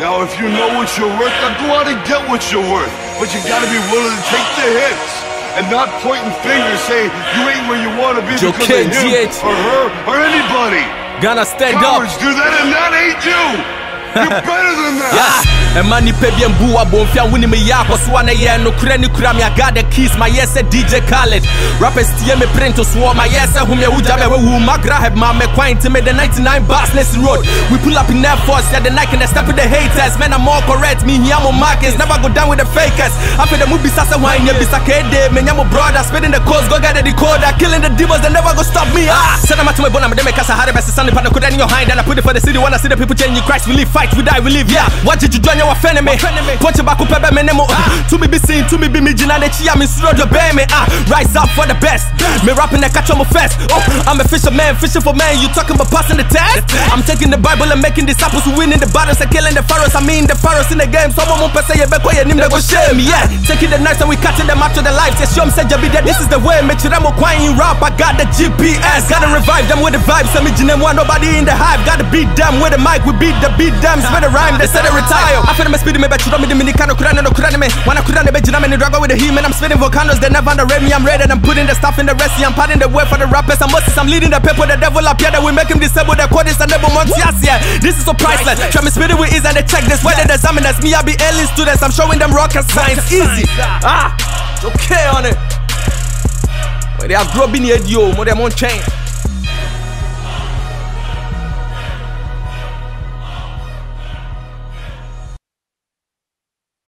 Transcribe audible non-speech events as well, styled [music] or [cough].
Now, if you know what you're worth, then go out and get what you're worth. But you gotta be willing to take the hits and not pointing fingers saying you ain't where you wanna be Joe because of him KGH. or her or anybody. Ghana stand up. Cowards do that and that ain't you. You're [laughs] better than that. Yeah. Ɛma nipa bi mbu abɔmfia wone me yɛ akɔsoa na yɛ nokorɛ ne kura me aga the keys ma yɛ sɛ dj khaled rappers tie me print soɔ ma yɛ sɛ homɛ wogya bɛ wawu Magraheb ma me kwan nti the 99 bars next road. We pull up in air force yeah the nike and the step with the haters. I'm more correct me here mo markets never go down with the fakers. After the movie sasa wine yeah bisa kede. Me nya mo brother spitting the codes go get the decoder. Killing the demons they never go stop me ah. Send them to my bona me dem kasa hare best sunny pan could in your hand and i put it for the city. Wanna see the people changing christ we live fight we die we live yeah. What did you join your friend me? Punch back up me nemo to me be seen to me be me jina de chia me suro the bear me ah. Rise up for the best. Me rapping catch on my fest. Oh i'm a fisherman fishing for man you talking about passing the test? I'm taking the bible and making disciples winning the battles and killing the pharaohs. I mean the pharaohs in the game. Someone won't say you better you name they go shame. Yeah taking the knives and we cutting them out to the life say show me say jabi that this is the way me chira mo kwine rap. I got the gps gotta revive them with the vibes. So me jinem one nobody in the hive. Gotta beat them with the mic. We beat the beat them. Spit the rhyme they say they retire feel me speeding me but you don't me the mini kind of kurana no kurana me wanna kurana be jina me drag with the him and i'm spitting volcanoes they never underrate me. I'm ready i'm putting the stuff in the rest i'm putting the way for the rappers. I'm Moses I'm leading the paper the devil up here that we make him disable the code is a never montias yeah this is so priceless. Try me spitting with ease and they check this whether the examiners me I be alien students. I'm showing them rocket science. Easy. Ah okay on it But they are growing the yo more than one chain